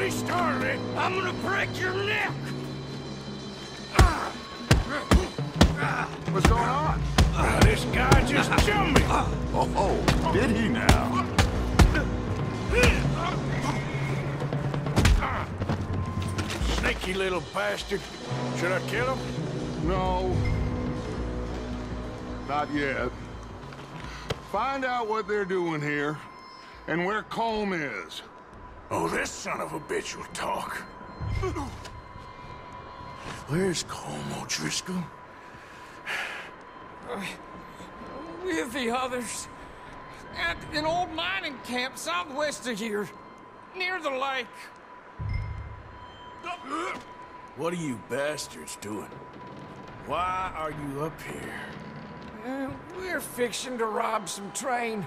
Bloody! I'm gonna break your neck! What's going on? Uh, this guy just jumped me. Oh, did he now? Sneaky little bastard. Should I kill him? No. Not yet. Find out what they're doing here, and where Colm is. Oh, this son of a bitch will talk. Where's Colm O'Driscoll? With the others. At an old mining camp southwest of here. Near the lake. What are you bastards doing? Why are you up here? Uh, we're fixing to rob some train.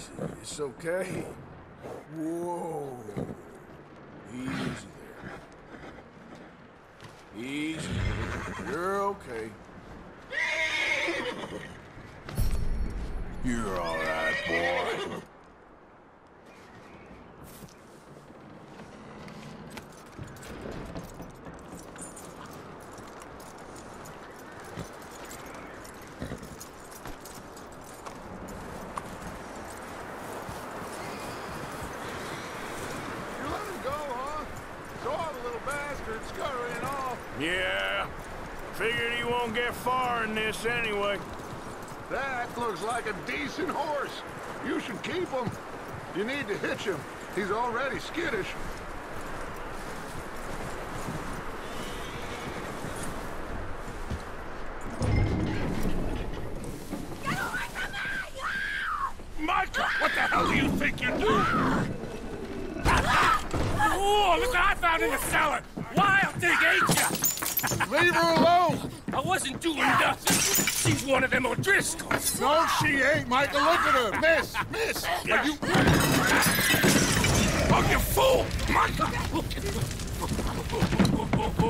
Easy. It's okay. Whoa. Easy there. Easy. You're okay. You're all right, boy. you let him go, huh? Saw the little bastard scurrying off. Yeah. Figured he won't get far in this anyway. That looks like a decent horse. You should keep him. You need to hitch him. He's already skittish. Micah, what the hell do you think you're doing? Oh, look what I found in the cellar! Wild thing, ain't ya? Leave her alone. I wasn't doing nothing. She's one of them O'Driscolls. No, she ain't, Micah. Look at her. Miss, miss. Are you... Oh, you fool! Micah!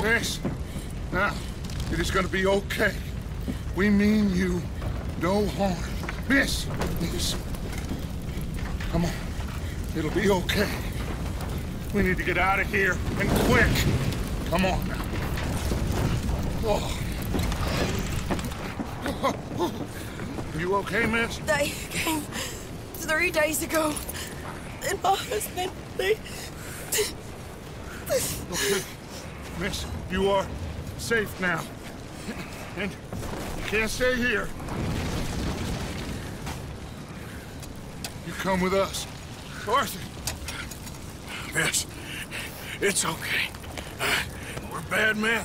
Miss. Now, it is gonna be okay. We mean you no harm. Miss, miss. Come on. It'll be okay. We need to get out of here, and quick. Come on now. Oh. You okay, miss? They came three days ago. And my husband, they... Okay. Miss, you are safe now. And you can't stay here. You come with us. Arthur, Miss, it's okay. Uh, we're bad men.